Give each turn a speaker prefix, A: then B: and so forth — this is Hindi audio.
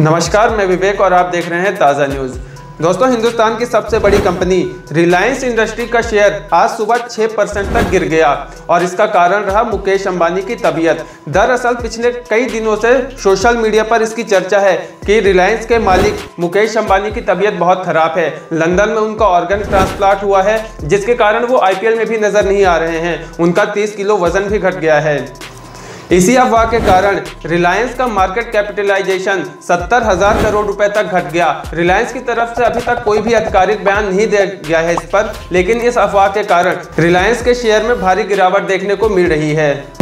A: नमस्कार, मैं विवेक और आप देख रहे हैं ताज़ा न्यूज़। दोस्तों, हिंदुस्तान की सबसे बड़ी कंपनी रिलायंस इंडस्ट्री का शेयर आज सुबह 6 परसेंट तक गिर गया और इसका कारण रहा मुकेश अंबानी की तबीयत। दरअसल, पिछले कई दिनों से सोशल मीडिया पर इसकी चर्चा है कि रिलायंस के मालिक मुकेश अंबानी की तबीयत बहुत खराब है। लंदन में उनका ऑर्गन ट्रांसप्लांट हुआ है, जिसके कारण वो आईपीएल में भी नज़र नहीं आ रहे हैं। उनका तीस किलो वज़न भी घट गया है। इसी अफवाह के कारण रिलायंस का मार्केट कैपिटलाइजेशन सत्तर हज़ार करोड़ रुपए तक घट गया। रिलायंस की तरफ़ से अभी तक कोई भी आधिकारिक बयान नहीं दिया गया है इस पर, लेकिन इस अफवाह के कारण रिलायंस के शेयर में भारी गिरावट देखने को मिल रही है।